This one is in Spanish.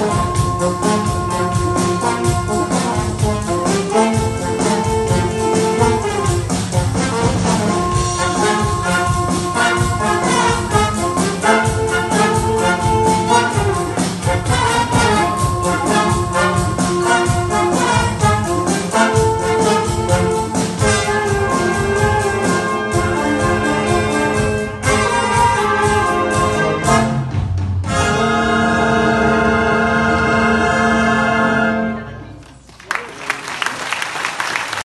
¡Gracias!